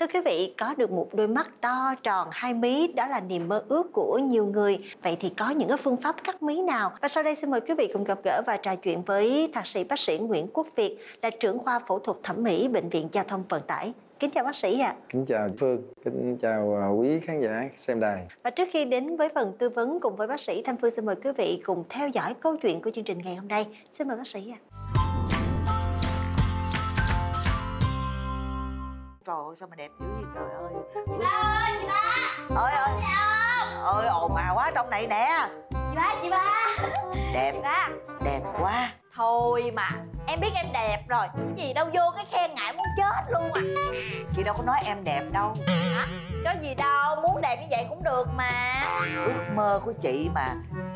Thưa quý vị, có được một đôi mắt to tròn hai mí đó là niềm mơ ước của nhiều người. Vậy thì có những cái phương pháp cắt mí nào? Và sau đây xin mời quý vị cùng gặp gỡ và trò chuyện với thạc sĩ bác sĩ Nguyễn Quốc Việt là trưởng khoa phẫu thuật thẩm mỹ bệnh viện giao thông vận tải. Kính chào bác sĩ ạ. À. Kính chào Phương, kính chào à, quý khán giả xem đài. Và trước khi đến với phần tư vấn cùng với bác sĩ Thanh Phương xin mời quý vị cùng theo dõi câu chuyện của chương trình ngày hôm nay. Xin mời bác sĩ ạ. À. trời ơi sao mà đẹp dữ vậy trời ơi. Chị ba ơi chị ba. Ơi ơi ơi ồn ào quá trong này nè. Chị ba chị ba. Đẹp. Chị ba. Đẹp quá. Thôi mà em biết em đẹp rồi. Cái gì đâu vô cái khen ngại muốn chết luôn à. Chị đâu có nói em đẹp đâu. Hả? Có gì đâu muốn đẹp như vậy cũng được mà. Ước mơ của chị mà.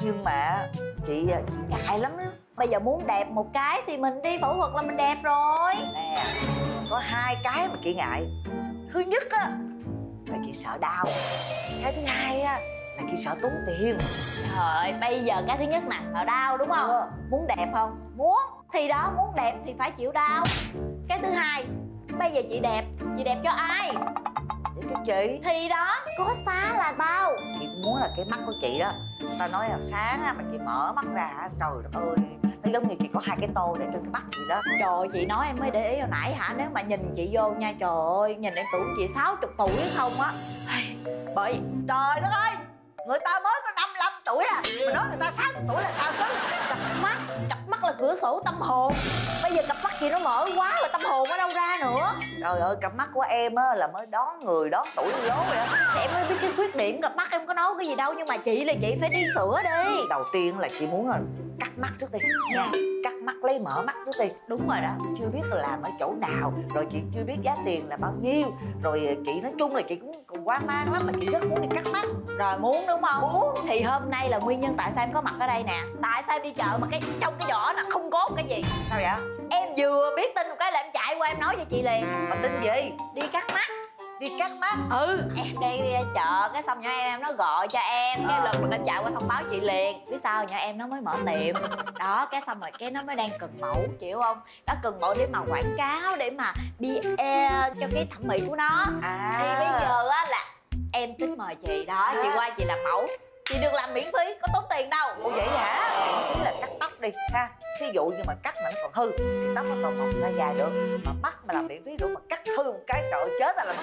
Nhưng mà chị, chị ngại lắm đó bây giờ muốn đẹp một cái thì mình đi phẫu thuật là mình đẹp rồi. Nè có hai cái mà chị ngại. Thứ nhất á là chị sợ đau. Cái thứ hai á là chị sợ tốn tiền. Trời bây giờ cái thứ nhất là sợ đau đúng không? Ừ. muốn đẹp không? Muốn. Thì đó muốn đẹp thì phải chịu đau. Cái thứ hai bây giờ chị đẹp chị đẹp cho ai? Để cho chị. Thì đó có xá là bao. Chị muốn là cái mắt của chị đó. Tao nói là sáng á mà chị mở mắt ra trời ơi nó giống như chị có hai cái tô để trên cái mắt gì đó. Trời chị nói em mới để ý hồi nãy hả? Nếu mà nhìn chị vô nha trời ơi nhìn em tưởng chị 60 tuổi không á. Bởi trời đất ơi người ta mới có 55 tuổi à. Mà nói người ta 60 tuổi là sao chứ? Cặp mắt cặp mắt là cửa sổ tâm hồn. Bây giờ cặp mắt chị nó mở quá rồi tâm hồn ở đâu ra nữa. Trời ơi cặp mắt của em á là mới đón người đón tuổi lố á. Thì em mới biết cái khuyết điểm cặp mắt em có nói cái gì đâu nhưng mà chị là chị phải đi sửa đi. Đầu tiên là chị muốn là cắt mắt trước đi. Nha cắt mắt lấy mở mắt trước đi. Đúng rồi đó. Chưa biết là làm ở chỗ nào rồi chị chưa biết giá tiền là bao nhiêu rồi chị nói chung là chị cũng còn quan mang lắm mà chị rất muốn đi cắt mắt. Rồi muốn đúng không? Muốn. Thì hôm nay là nguyên nhân tại sao em có mặt ở đây nè. Tại sao em đi chợ mà cái trong cái vỏ nó không có cái gì? Sao vậy? Em vừa biết tin một cái là em chạy qua em nói cho chị liền. Mà tin gì? Đi cắt mắt đi cắt mắt. Ừ. Em đi, đi chợ cái xong nhỏ em nó gọi cho em. Cái lần mà em chạy qua thông báo chị liền. Biết sao nhỏ em nó mới mở tiệm. Đó cái xong rồi cái nó mới đang cần mẫu chịu không? Nó cần mẫu để mà quảng cáo để mà PR cho cái thẩm mỹ của nó. À. thì bây giờ á là em tính mời chị. Đó à. chị qua chị làm mẫu. Chị được làm miễn phí có tốn tiền đâu. Ủa vậy hả? Miễn phí là cắt tóc đi ha. Thí dụ như mà cắt mà nó còn hư thì tóc nó còn mọc ra dài được. Mà mắt mà làm miễn phí được mà cắt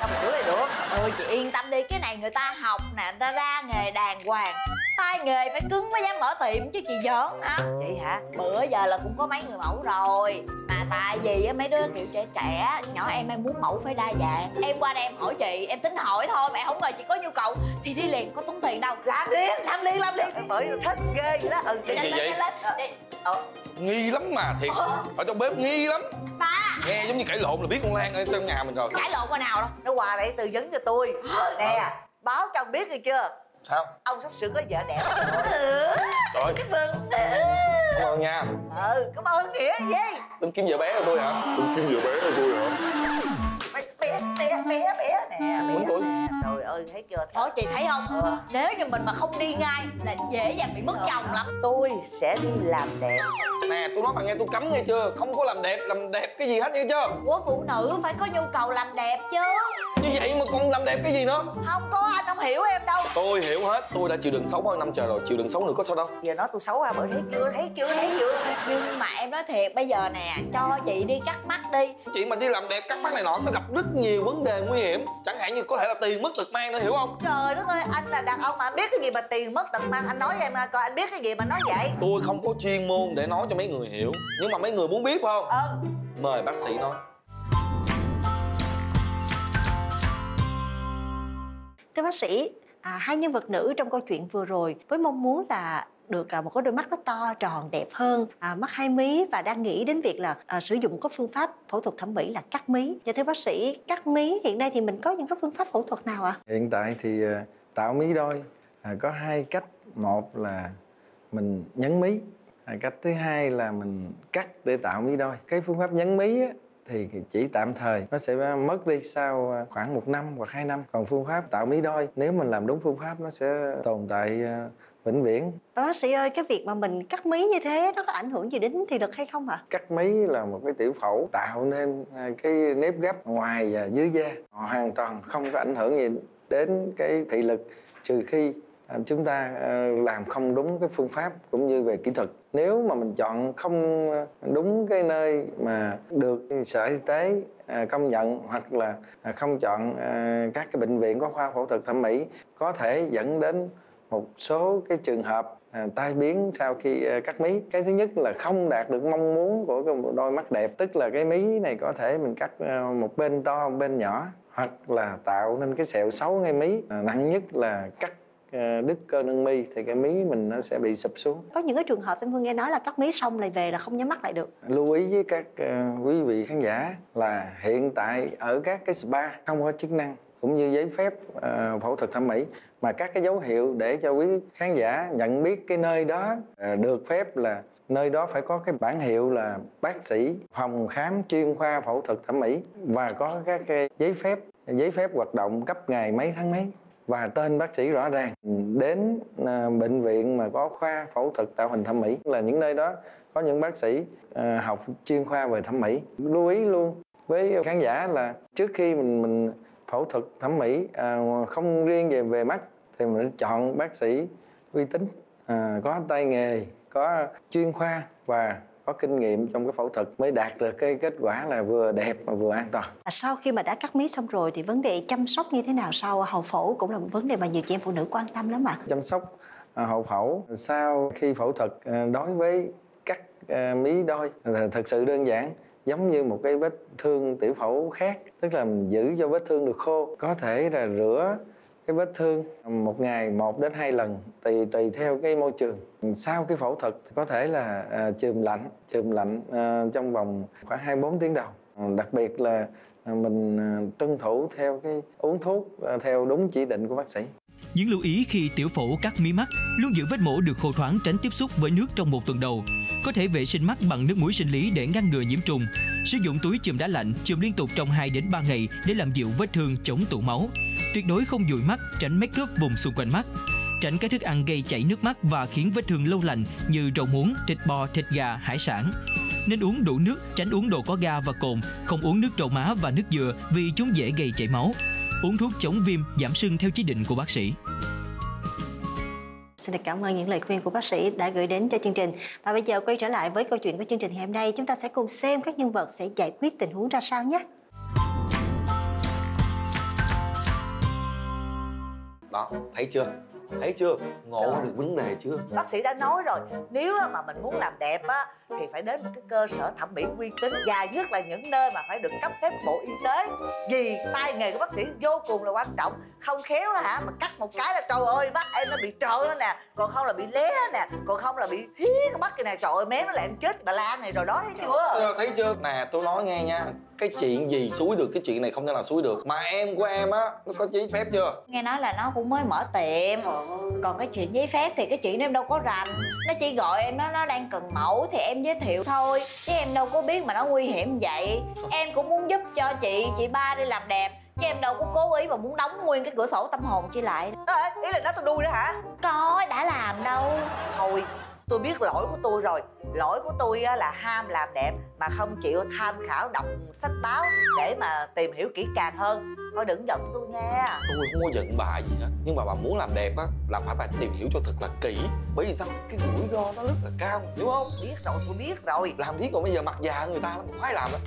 mà sửa lại được. Ôi chị yên tâm đi cái này người ta học nè người ta ra nghề đàng hoàng. Tay nghề phải cứng mới dám mở tiệm chứ chị giỡn hả? Vậy hả? Bữa giờ là cũng có mấy người mẫu rồi. Mà tại vì mấy đứa kiểu trẻ trẻ nhỏ em em muốn mẫu phải đa dạng. Em qua đây em hỏi chị em tính hỏi thôi mẹ không ngờ chị có nhu cầu. Thì đi liền có tốn tiền đâu. Làm liền làm liền làm liền. Bởi thích ghê vậy đó. Ừ cái gì vậy. lên đi ờ. nghi lắm mà thiệt. Ờ. ở trong bếp nghi lắm. Ba. Nghe giống như cãi lộn là biết con lan ở trong nhà mình rồi. Cãi lộn qua nào đâu? Nó qua đây tư vấn cho tôi. Nè báo cho ông biết rồi chưa? Sao? Ông sắp sửa có vợ đẹp. Rồi mừng cảm ơn. Nha. Ừ cảm ơn nghĩa gì? Tính kiếm vợ bé cho tôi hả? Tính kiếm vợ bé cho tôi hả? Bé bé bé bé nè bé tuổi trời ơi thấy chưa? Ủa chị thấy không? Ừ. nếu như mình mà không đi ngay là dễ dàng bị mất chồng lắm. Tôi sẽ đi làm đẹp. Nè tôi nói bạn nghe tôi cấm nghe chưa? Không có làm đẹp làm đẹp cái gì hết nghe chưa? Của phụ nữ phải có nhu cầu làm đẹp chứ. Như vậy mà còn làm đẹp cái gì nữa? Không có anh không hiểu em đâu. Tôi hiểu hết tôi đã chịu đựng xấu bao năm trời rồi chịu đựng xấu nữa có sao đâu. Giờ nói tôi xấu à bởi thấy chưa? Thấy chưa thấy chưa? Nhưng mà em nói thiệt bây giờ nè cho chị đi cắt mắt đi. Chị mà đi làm đẹp cắt mắt này nọ nó gặp rất nhiều vấn đề nguy hiểm chẳng hạn như có thể là tiền mất tật mang nữa hiểu không? Trời đất ơi anh là đàn ông mà anh biết cái gì mà tiền mất tật mang. Anh nói em coi anh biết cái gì mà nói vậy. Tôi không có chuyên môn để nói cho mấy người hiểu nhưng mà mấy người muốn biết phải không? Ừ. Mời bác sĩ nói. Thưa bác sĩ, à, hai nhân vật nữ trong câu chuyện vừa rồi với mong muốn là được à, một cái đôi mắt nó to tròn đẹp hơn à, mắt hai mí và đang nghĩ đến việc là à, sử dụng có phương pháp phẫu thuật thẩm mỹ là cắt mí. Và thưa bác sĩ cắt mí hiện nay thì mình có những cái phương pháp phẫu thuật nào ạ? À? hiện tại thì à, tạo mí đôi à, có hai cách. Một là mình nhấn mí à, cách thứ hai là mình cắt để tạo mí đôi. Cái phương pháp nhấn mí á, thì chỉ tạm thời. Nó sẽ mất đi sau à, khoảng một năm hoặc hai năm. Còn phương pháp tạo mí đôi nếu mình làm đúng phương pháp nó sẽ tồn tại à, vĩnh viễn. Bác sĩ ơi, cái việc mà mình cắt mí như thế nó có ảnh hưởng gì đến thị lực hay không ạ? cắt mí là một cái tiểu phẫu tạo nên à, cái nếp gấp ngoài và dưới da. Hoàn toàn không có ảnh hưởng gì đến cái thị lực trừ khi à, chúng ta à, làm không đúng cái phương pháp cũng như về kỹ thuật nếu mà mình chọn không đúng cái nơi mà được sở y tế à, công nhận hoặc là à, không chọn à, các cái bệnh viện có khoa phẫu thuật thẩm mỹ có thể dẫn đến một số cái trường hợp à, tai biến sau khi à, cắt mí. Cái thứ nhất là không đạt được mong muốn của cái đôi mắt đẹp tức là cái mí này có thể mình cắt à, một bên to một bên nhỏ hoặc là tạo nên cái sẹo xấu ngay mí. À, nặng nhất là cắt đứt cơ nâng mi thì cái mí mình nó sẽ bị sụp xuống Có những cái trường hợp em Phương nghe nói là cắt mí xong lại về là không nhắm mắt lại được. lưu ý với các à, quý vị khán giả là hiện tại ở các cái spa không có chức năng cũng như giấy phép à, phẫu thuật thẩm mỹ mà các cái dấu hiệu để cho quý khán giả nhận biết cái nơi đó được phép là nơi đó phải có cái bản hiệu là bác sĩ phòng khám chuyên khoa phẫu thuật thẩm mỹ và có các cái giấy phép giấy phép hoạt động cấp ngày mấy tháng mấy và tên bác sĩ rõ ràng. Đến à, bệnh viện mà có khoa phẫu thuật tạo hình thẩm mỹ là những nơi đó có những bác sĩ à, học chuyên khoa về thẩm mỹ. Lưu ý luôn với khán giả là trước khi mình mình phẫu thuật thẩm mỹ à, không riêng về về mắt thì mình chọn bác sĩ uy tín có tay nghề, có chuyên khoa và có kinh nghiệm trong cái phẫu thuật mới đạt được cái kết quả là vừa đẹp mà vừa an toàn À, Sau khi mà đã cắt mí xong rồi thì vấn đề chăm sóc như thế nào sau hậu phẫu cũng là một vấn đề mà nhiều chị em phụ nữ quan tâm lắm ạ. chăm sóc à, hậu phẫu sau khi phẫu thuật à, đối với cắt à, mí đôi là thật sự đơn giản giống như một cái vết thương tiểu phẫu khác tức là giữ cho vết thương được khô có thể là rửa cái vết thương một ngày một đến hai lần tùy tùy theo cái môi trường sau cái phẫu thuật có thể là à, chườm lạnh chườm lạnh à, trong vòng khoảng 24 tiếng đầu ừ, đặc biệt là à, mình à, tuân thủ theo cái uống thuốc à, theo đúng chỉ định của bác sĩ Những lưu ý khi tiểu phẫu cắt mí mắt luôn giữ vết mổ được khô thoáng tránh tiếp xúc với nước trong một tuần đầu. Có thể vệ sinh mắt bằng nước muối sinh lý để ngăn ngừa nhiễm trùng. Sử dụng túi chườm đá lạnh chườm liên tục trong 2 đến 3 ngày để làm dịu vết thương chống tụ máu. Tuyệt đối không dụi mắt, tránh make up vùng xung quanh mắt. Tránh các thức ăn gây chảy nước mắt và khiến vết thương lâu lành như rau muống, thịt bò, thịt gà, hải sản. Nên uống đủ nước, tránh uống đồ có ga và cồn, không uống nước trầu má và nước dừa vì chúng dễ gây chảy máu. Uống thuốc chống viêm, giảm sưng theo chỉ định của bác sĩ. Xin được cảm ơn những lời khuyên của bác sĩ đã gửi đến cho chương trình. Và bây giờ quay trở lại với câu chuyện của chương trình ngày hôm nay, chúng ta sẽ cùng xem các nhân vật sẽ giải quyết tình huống ra sao nhé. Đó thấy chưa? Thấy chưa? Ngộ ra được vấn đề chưa? Bác sĩ đã nói rồi nếu mà mình muốn làm đẹp á thì phải đến một cái cơ sở thẩm mỹ uy tín và nhất là những nơi mà phải được cấp phép bộ y tế vì tay nghề của bác sĩ vô cùng là quan trọng không khéo là hả? Mà cắt một cái là trời ơi mắt em nó bị trợn đó nè. Còn không là bị lé nè. Còn không là bị hí cái mắt cái này trời ơi mém nó làm chết bà lan này rồi đó thấy chưa? Thấy chưa? Nè tôi nói nghe nha. Cái chuyện gì xúi được cái chuyện này không thể nào xúi được. Mà em của em á nó có giấy phép chưa? Nghe nói là nó cũng mới mở tiệm. Còn cái chuyện giấy phép thì cái chuyện đó em đâu có rành. Nó chỉ gọi em nó nó đang cần mẫu thì em giới thiệu thôi. Chứ em đâu có biết mà nó nguy hiểm vậy. Em cũng muốn giúp cho chị chị ba đi làm đẹp chứ em đâu có cố ý mà muốn đóng nguyên cái cửa sổ tâm hồn chi lại. Ê, ý là nói tôi đuôi đó hả? Có đã làm đâu. Thôi tôi biết lỗi của tôi rồi. Lỗi của tôi á, là ham làm đẹp mà không chịu tham khảo đọc sách báo để mà tìm hiểu kỹ càng hơn. Thôi đừng giận tôi nghe tôi không có giận bà gì hết nhưng mà bà muốn làm đẹp á là phải bà tìm hiểu cho thật là kỹ. Bởi vì sao? Cái rủi ro nó rất là cao hiểu không? Biết rồi tôi biết rồi. Làm thiết còn bây giờ mặt già người ta nó khoái làm đó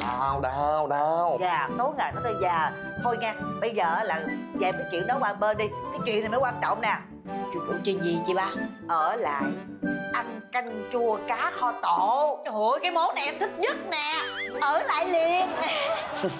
đau đau đau. Già tối ngày nó tới già. Thôi nha bây giờ là dẹp cái chuyện đó qua bên đi. Cái chuyện này mới quan trọng nè. Chuyện chuyện gì chị ba? Ở lại ăn canh chua cá kho tộ trời ơi cái món này em thích nhất nè. Ở lại liền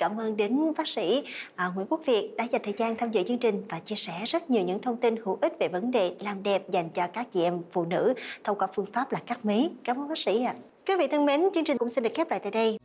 Cảm ơn đến bác sĩ à, Nguyễn Quốc Việt đã dành thời gian tham dự chương trình và chia sẻ rất nhiều những thông tin hữu ích về vấn đề làm đẹp dành cho các chị em phụ nữ thông qua phương pháp là cắt mí. Cảm ơn bác sĩ ạ. Quý vị thân mến, chương trình cũng xin được khép lại tại đây.